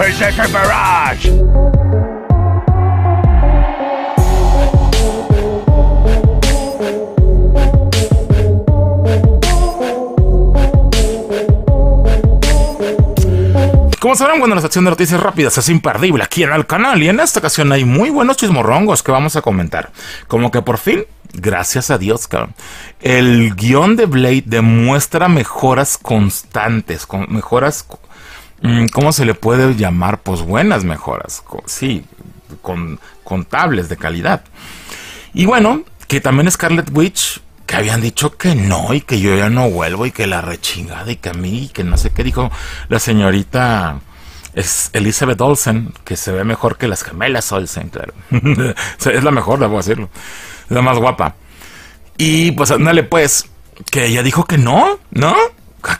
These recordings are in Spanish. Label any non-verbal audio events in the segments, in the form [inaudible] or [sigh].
PlayStation Garage. Como sabrán, bueno, la sección de noticias rápidas es imperdible aquí en el canal y en esta ocasión hay muy buenos chismorrongos que vamos a comentar. Como que por fin, gracias a Dios, el guion de Blade demuestra mejoras constantes, con mejoras, ¿cómo se le puede llamar? Pues buenas mejoras, sí, con, contables de calidad. Y bueno, que también Scarlet Witch, que habían dicho que no y que yo ya no vuelvo y que la rechingada y que a mí y que no sé qué dijo la señorita es Elizabeth Olsen, que se ve mejor que las gemelas Olsen, claro. [laughs] Es la mejor, debo decirlo. Es la más guapa. Y pues ándale pues, que ella dijo que no, ¿no? Ah,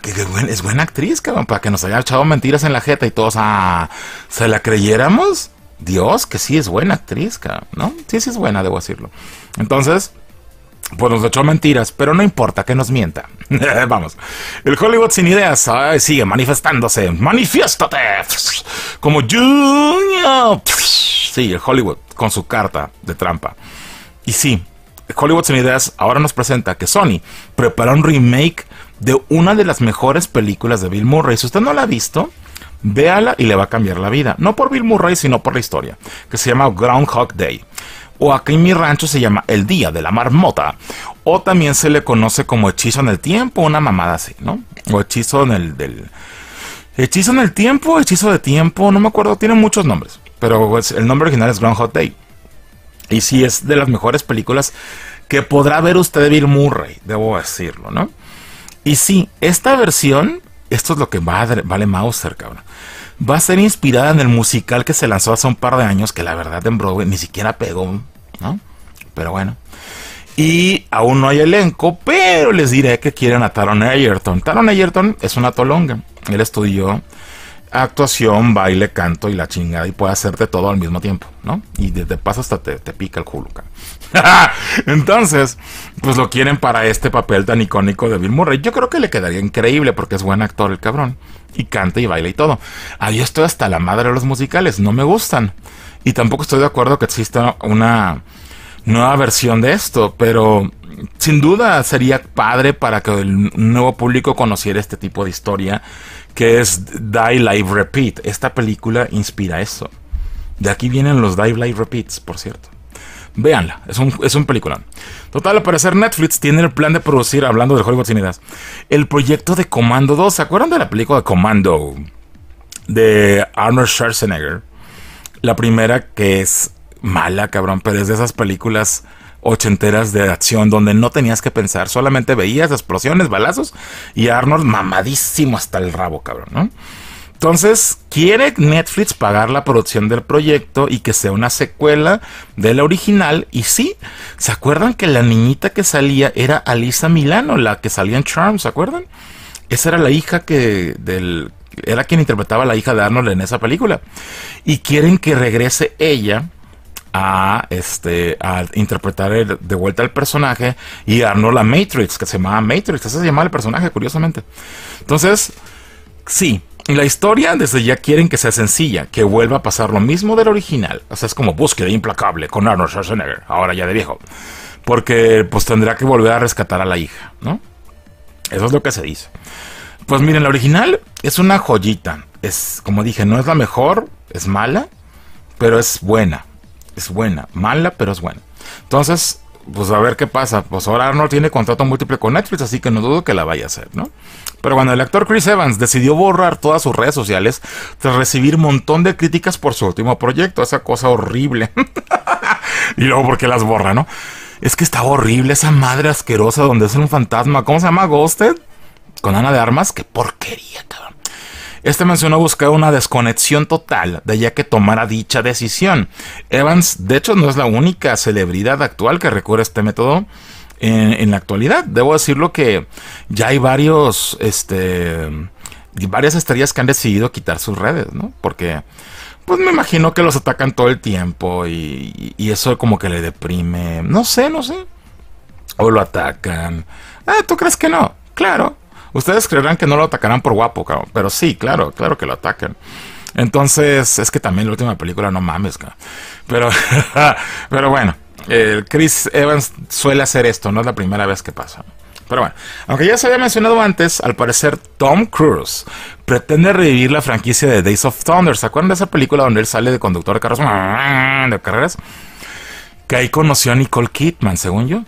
es buena actriz, cabrón, para que nos haya echado mentiras en la jeta y todos, ah, ¿se la creyéramos? Dios, que sí es buena actriz, cabrón, ¿no? Sí, sí es buena, debo decirlo. Entonces, pues nos echó mentiras, pero no importa que nos mienta. [laughs] Vamos. El Hollywood sin ideas sigue manifestándose. ¡Manifiéstate! Como Junior. Sí, el Hollywood con su carta de trampa. Y sí, Hollywood sin ideas ahora nos presenta que Sony prepara un remake de una de las mejores películas de Bill Murray. Si usted no la ha visto, véala y le va a cambiar la vida. No por Bill Murray, sino por la historia, que se llama Groundhog Day. O aquí en mi rancho se llama El Día de la Marmota. O también se le conoce como Hechizo en el Tiempo, una mamada así, ¿no? O Hechizo en el del... Hechizo en el Tiempo, Hechizo de Tiempo, no me acuerdo, tiene muchos nombres. Pero pues, el nombre original es Groundhog Day. Y sí es de las mejores películas que podrá ver usted Bill Murray, debo decirlo, ¿no? Y sí, esta versión, esto es lo que vale Mauser, cabrón. Va a ser inspirada en el musical que se lanzó hace un par de años, que la verdad en Broadway ni siquiera pegó, ¿no? Pero bueno. Y aún no hay elenco, pero les diré que quieren a Taron Egerton. Taron Egerton es una tolonga. Él estudió actuación, baile, canto y la chingada y puede hacerte todo al mismo tiempo, ¿no? Y de, paso hasta te, te pica el culo. [laughs] Entonces, pues lo quieren para este papel tan icónico de Bill Murray. Yo creo que le quedaría increíble porque es buen actor el cabrón. Y canta y baila y todo. Ahí estoy hasta la madre de los musicales, no me gustan. Y tampoco estoy de acuerdo que exista una nueva versión de esto, pero sin duda sería padre para que el nuevo público conociera este tipo de historia que es Die Live Repeat. Esta película inspira eso. De aquí vienen los Die Live Repeats, por cierto. Véanla, es un, es un película. Total, al parecer Netflix tiene el plan de producir, hablando de Hollywood sin ideas, el proyecto de Comando 2. ¿Se acuerdan de la película de Commando? De Arnold Schwarzenegger. La primera que es mala, cabrón, pero es de esas películas ochenteras de acción donde no tenías que pensar, solamente veías explosiones, balazos y Arnold mamadísimo hasta el rabo, cabrón, ¿no? Entonces, quiere Netflix pagar la producción del proyecto y que sea una secuela de la original. Y sí, ¿se acuerdan que la niñita que salía era Alisa Milano, la que salía en Charm, ¿se acuerdan? Esa era la hija que del era quien interpretaba a la hija de Arnold en esa película. Y quieren que regrese ella a este a interpretar de vuelta al personaje y Arnold a Matrix, que se llamaba Matrix, ese se llamaba el personaje, curiosamente. Entonces, sí, la historia desde ya quieren que sea sencilla, que vuelva a pasar lo mismo del original. O sea, es como búsqueda implacable con Arnold Schwarzenegger, ahora ya de viejo. Porque pues tendrá que volver a rescatar a la hija, ¿no? Eso es lo que se dice. Pues miren, la original es una joyita. Es, como dije, no es la mejor, es mala, pero es buena. Es buena. Mala, pero es buena. Entonces, pues a ver qué pasa. Pues ahora Arnold tiene contrato múltiple con Netflix, así que no dudo que la vaya a hacer, ¿no? Pero cuando el actor Chris Evans decidió borrar todas sus redes sociales tras recibir un montón de críticas por su último proyecto, esa cosa horrible. [laughs] y luego, ¿por qué las borra, no? Es que está horrible esa madre asquerosa donde es un fantasma. ¿Cómo se llama? Ghosted. Con Ana de Armas. Qué porquería, cabrón. Este mencionó buscar una desconexión total de ya que tomara dicha decisión. Evans, de hecho, no es la única celebridad actual que recurre a este método en, la actualidad. Debo decirlo que ya hay varios, este, varias estrellas que han decidido quitar sus redes, ¿no? Porque, pues me imagino que los atacan todo el tiempo y, y eso como que le deprime. No sé, no sé. O lo atacan. Ah, ¿tú crees que no? Claro. Ustedes creerán que no lo atacarán por guapo, cabrón. Pero sí, claro, claro que lo atacan. Entonces, es que también la última película, no mames, pero, [laughs] pero bueno, Chris Evans suele hacer esto, no es la primera vez que pasa. Pero bueno, aunque ya se había mencionado antes, al parecer Tom Cruise pretende revivir la franquicia de Days of Thunder. ¿Se acuerdan de esa película donde él sale de conductor de carros [laughs] de carreras? Que ahí conoció a Nicole Kidman, según yo.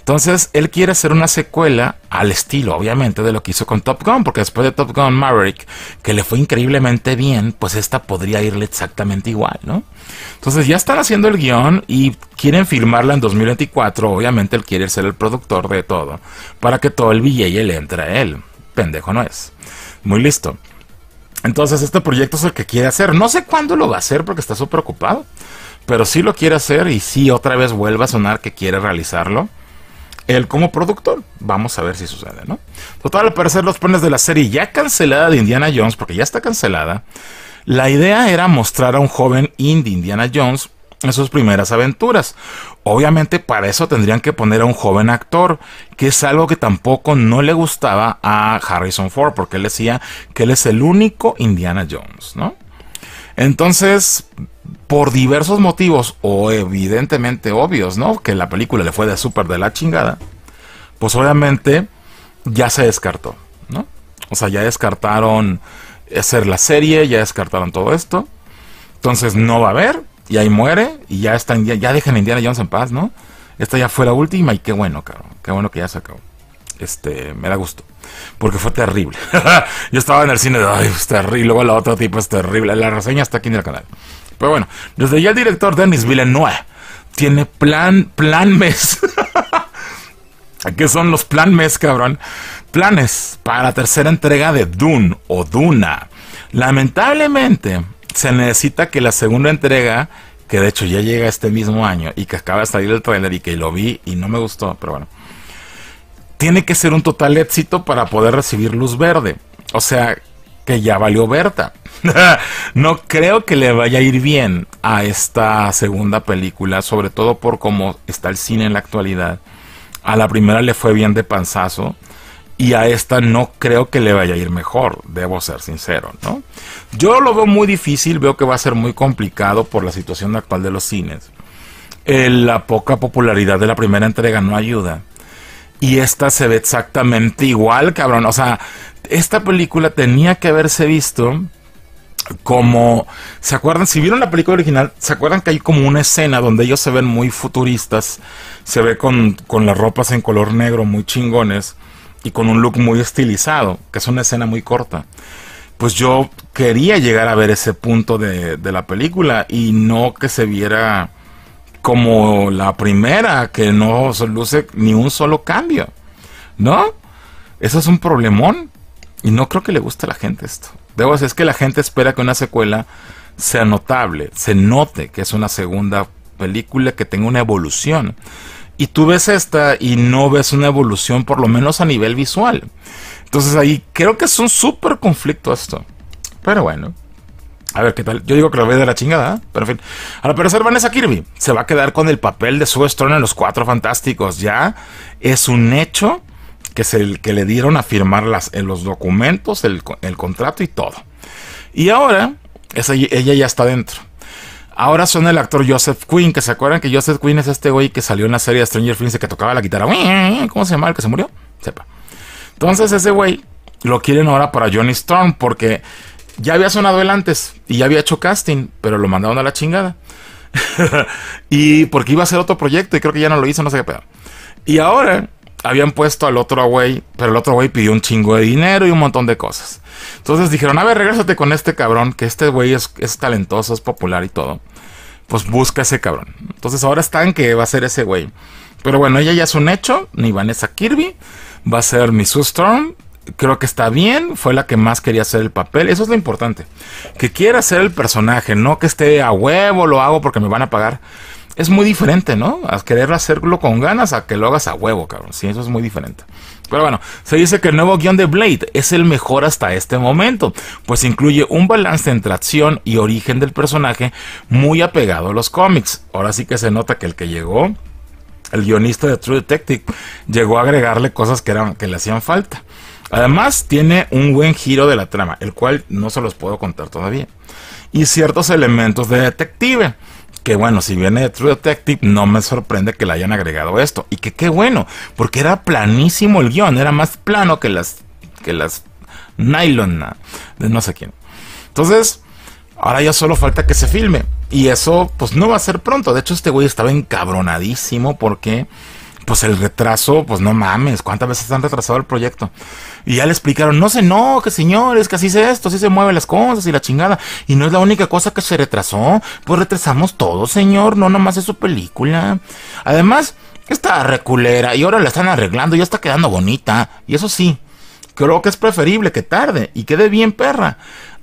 Entonces, él quiere hacer una secuela al estilo, obviamente, de lo que hizo con Top Gun, porque después de Top Gun Maverick, que le fue increíblemente bien, pues esta podría irle exactamente igual, ¿no? Entonces, ya están haciendo el guion y quieren filmarla en 2024. Obviamente, él quiere ser el productor de todo, para que todo el billete le entre a él. Pendejo no es. Muy listo. Entonces, este proyecto es el que quiere hacer. No sé cuándo lo va a hacer porque está súper ocupado, pero sí lo quiere hacer y sí otra vez vuelve a sonar que quiere realizarlo él como productor. Vamos a ver si sucede, ¿no? Total, al parecer los planes de la serie ya cancelada de Indiana Jones, porque ya está cancelada, la idea era mostrar a un joven indie Indiana Jones en sus primeras aventuras. Obviamente para eso tendrían que poner a un joven actor, que es algo que tampoco no le gustaba a Harrison Ford, porque él decía que él es el único Indiana Jones, ¿no? Entonces, por diversos motivos, o evidentemente obvios, ¿no? Que la película le fue de súper de la chingada, pues obviamente ya se descartó, ¿no? O sea, ya descartaron hacer la serie, ya descartaron todo esto. Entonces no va a haber, y ahí muere, y ya están, ya, ya dejan a Indiana Jones en paz, ¿no? Esta ya fue la última, y qué bueno, cabrón. Qué bueno que ya se acabó. Este, me da gusto. Porque fue terrible. [laughs] Yo estaba en el cine de, ay, es terrible. Luego la otra tipo es terrible. La reseña está aquí en el canal. Pero bueno, desde ya el director Denis Villeneuve tiene plan, plan mes. [laughs] ¿Qué son los plan mes, cabrón? Planes para la tercera entrega de Dune o Duna. Lamentablemente, se necesita que la segunda entrega, que de hecho ya llega este mismo año y que acaba de salir el trailer y que lo vi y no me gustó, pero bueno, tiene que ser un total éxito para poder recibir luz verde. O sea, que ya valió Berta. [laughs] no creo que le vaya a ir bien a esta segunda película, sobre todo por cómo está el cine en la actualidad. A la primera le fue bien de panzazo y a esta no creo que le vaya a ir mejor, debo ser sincero, ¿no? Yo lo veo muy difícil, veo que va a ser muy complicado por la situación actual de los cines. la poca popularidad de la primera entrega no ayuda. Y esta se ve exactamente igual, cabrón. O sea, esta película tenía que haberse visto como, ¿se acuerdan? Si vieron la película original, ¿se acuerdan que hay como una escena donde ellos se ven muy futuristas? Se ve con, con las ropas en color negro muy chingones y con un look muy estilizado, que es una escena muy corta. Pues yo quería llegar a ver ese punto de, de la película y no que se viera como la primera, que no se luce ni un solo cambio. ¿No? Eso es un problemón. Y no creo que le guste a la gente esto. Debo decir, es que la gente espera que una secuela sea notable, se note que es una segunda película que tenga una evolución. Y tú ves esta y no ves una evolución, por lo menos a nivel visual. Entonces ahí creo que es un súper conflicto esto. Pero bueno. A ver qué tal. Yo digo que lo ve de la chingada, ¿eh? pero en fin. Al parecer Vanessa Kirby se va a quedar con el papel de su Strong en los Cuatro Fantásticos. Ya es un hecho que es el que le dieron a firmar las, en los documentos, el, contrato y todo. Y ahora, esa, ella ya está dentro. Ahora son el actor Joseph Quinn, que se acuerdan que Joseph Quinn es este güey que salió en la serie de Stranger Things que tocaba la guitarra. ¿Cómo se llama el que se murió? Sepa. Entonces ese güey lo quieren ahora para Johnny Storm porque ya había sonado él antes y ya había hecho casting, pero lo mandaron a la chingada. [laughs] y porque iba a hacer otro proyecto y creo que ya no lo hizo, no sé qué pedo. Y ahora habían puesto al otro güey, pero el otro güey pidió un chingo de dinero y un montón de cosas. Entonces dijeron, a ver, regrésate con este cabrón, que este güey es, talentoso, es popular y todo. Pues busca ese cabrón. Entonces ahora están que va a ser ese güey. Pero bueno, ella ya es un hecho, ni Vanessa Kirby, va a ser Miss Storm. Creo que está bien, fue la que más quería hacer el papel. Eso es lo importante. Que quiera ser el personaje, no que esté a huevo, lo hago porque me van a pagar es muy diferente, ¿no? A querer hacerlo con ganas a que lo hagas a huevo, cabrón. Sí, eso es muy diferente. Pero bueno, se dice que el nuevo guion de Blade es el mejor hasta este momento, pues incluye un balance entre acción y origen del personaje muy apegado a los cómics. Ahora sí que se nota que el que llegó, el guionista de True Detective, llegó a agregarle cosas que, eran, que le hacían falta. Además, tiene un buen giro de la trama, el cual no se los puedo contar todavía. Y ciertos elementos de detective. Que bueno, si viene de True Detective, no me sorprende que le hayan agregado esto. Y que qué bueno, porque era planísimo el guion, era más plano que las, que las nylon de no sé quién. Entonces, ahora ya solo falta que se filme. Y eso, pues no va a ser pronto. De hecho, este güey estaba encabronadísimo porque pues el retraso, pues no mames, ¿cuántas veces han retrasado el proyecto? Y ya le explicaron, no no, que señores, que así es esto, así se mueven las cosas y la chingada. Y no es la única cosa que se retrasó, pues retrasamos todo, señor, no nomás es su película. Además, está reculera y ahora la están arreglando, ya está quedando bonita. Y eso sí, creo que es preferible que tarde y quede bien perra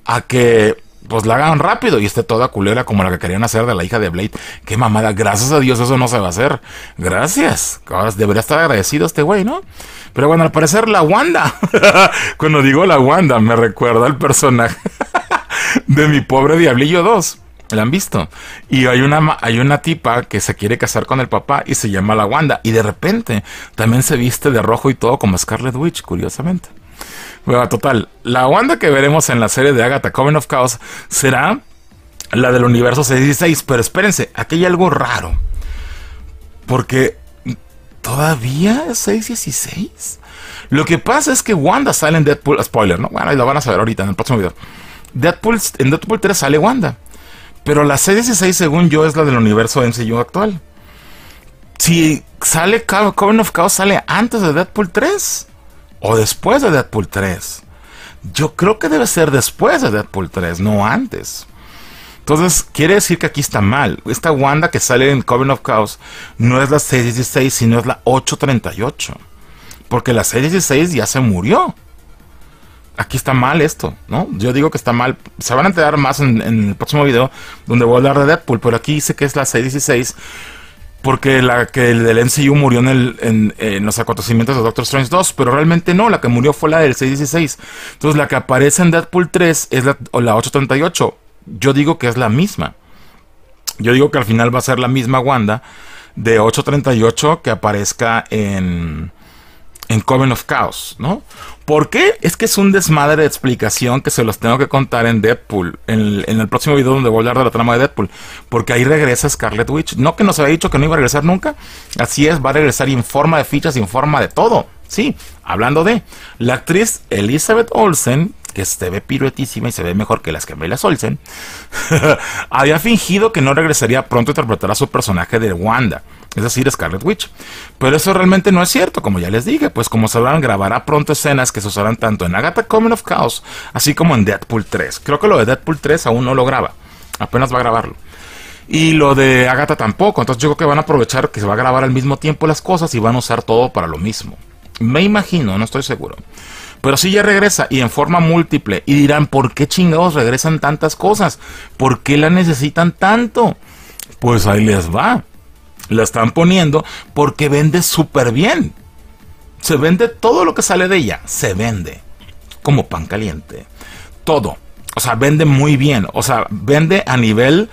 a que pues la hagan rápido y esté toda culera como la que querían hacer de la hija de Blade. Qué mamada, gracias a Dios eso no se va a hacer. Gracias. Debería estar agradecido este güey, ¿no? Pero bueno, al parecer la Wanda. [laughs] Cuando digo la Wanda, me recuerda el personaje [laughs] de mi pobre Diablillo 2. ¿La han visto? Y hay una, hay una tipa que se quiere casar con el papá y se llama la Wanda. Y de repente también se viste de rojo y todo como Scarlet Witch, curiosamente. Bueno, total, la Wanda que veremos en la serie de Agatha Coven of Chaos será la del universo 616. Pero espérense, aquí hay algo raro. Porque todavía es 616. Lo que pasa es que Wanda sale en Deadpool. Spoiler, ¿no? Bueno, ahí lo van a saber ahorita en el próximo video. Deadpool, en Deadpool 3 sale Wanda. Pero la 616, según yo, es la del universo MCU actual. Si sale Coven of Chaos, sale antes de Deadpool 3 o después de Deadpool 3. Yo creo que debe ser después de Deadpool 3, no antes. Entonces, quiere decir que aquí está mal. Esta Wanda que sale en Coven of Chaos no es la 616, sino es la 838. Porque la 616 ya se murió. Aquí está mal esto, ¿no? Yo digo que está mal. Se van a enterar más en, en el próximo video donde voy a hablar de Deadpool, pero aquí dice que es la 616 porque la que el del MCU murió en, en, los acontecimientos de Doctor Strange 2, pero realmente no, la que murió fue la del 616. Entonces la que aparece en Deadpool 3 es la, la 838. Yo digo que es la misma. Yo digo que al final va a ser la misma Wanda de 838 que aparezca en, en Coven of Chaos, ¿no? ¿Por qué? Es que es un desmadre de explicación que se los tengo que contar en Deadpool, en el, próximo video donde voy a hablar de la trama de Deadpool, porque ahí regresa Scarlet Witch. No que nos había dicho que no iba a regresar nunca, así es, va a regresar en forma de fichas en forma de todo. Sí, hablando de la actriz Elizabeth Olsen, que se ve piruetísima y se ve mejor que las gemelas Olsen, [laughs] había fingido que no regresaría pronto a interpretar a su personaje de Wanda es decir, Scarlet Witch. Pero eso realmente no es cierto, como ya les dije, pues como sabrán, grabará pronto escenas que se usarán tanto en Agatha Common of Chaos, así como en Deadpool 3. Creo que lo de Deadpool 3 aún no lo graba, apenas va a grabarlo. Y lo de Agatha tampoco, entonces yo creo que van a aprovechar que se va a grabar al mismo tiempo las cosas y van a usar todo para lo mismo. Me imagino, no estoy seguro. Pero sí ya regresa y en forma múltiple. Y dirán, ¿por qué chingados regresan tantas cosas? ¿Por qué la necesitan tanto? Pues ahí les va la están poniendo porque vende súper bien. Se vende todo lo que sale de ella. Se vende. Como pan caliente. Todo. O sea, vende muy bien. O sea, vende a nivel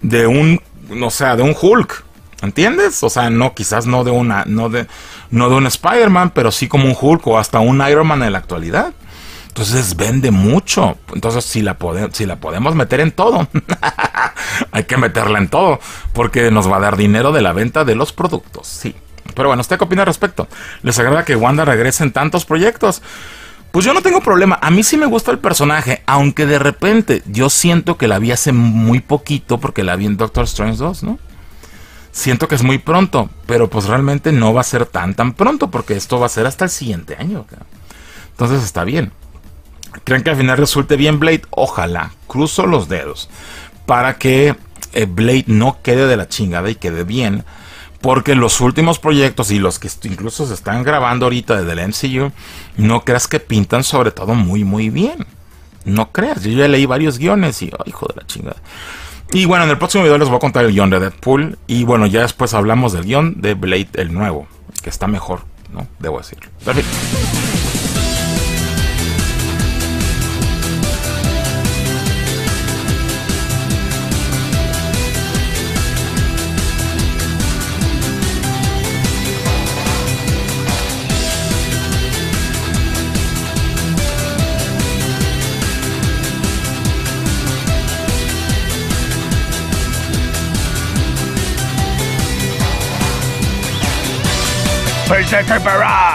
de un, o sea, de un Hulk. ¿Entiendes? O sea, no, quizás no de una, no de, no de un Spider-Man, pero sí como un Hulk o hasta un Iron Man en la actualidad. Entonces vende mucho. Entonces si la, si la podemos meter en todo, [laughs] [laughs] hay que meterla en todo. Porque nos va a dar dinero de la venta de los productos. Sí. Pero bueno, ¿usted qué opina al respecto? ¿Les agrada que Wanda regrese en tantos proyectos? Pues yo no tengo problema. A mí sí me gusta el personaje. Aunque de repente yo siento que la vi hace muy poquito. Porque la vi en Doctor Strange 2, ¿no? Siento que es muy pronto. Pero pues realmente no va a ser tan tan pronto. Porque esto va a ser hasta el siguiente año. Entonces está bien. ¿Creen que al final resulte bien Blade? Ojalá, cruzo los dedos para que eh, Blade no quede de la chingada y quede bien. Porque los últimos proyectos y los que incluso se están grabando ahorita desde el MCU, no creas que pintan sobre todo muy, muy bien. No creas, yo ya leí varios guiones y, oh, hijo de la chingada. Y bueno, en el próximo video les voy a contar el guion de Deadpool. Y bueno, ya después hablamos del guion de Blade el nuevo, que está mejor, ¿no? Debo decirlo. Berserker Barrage.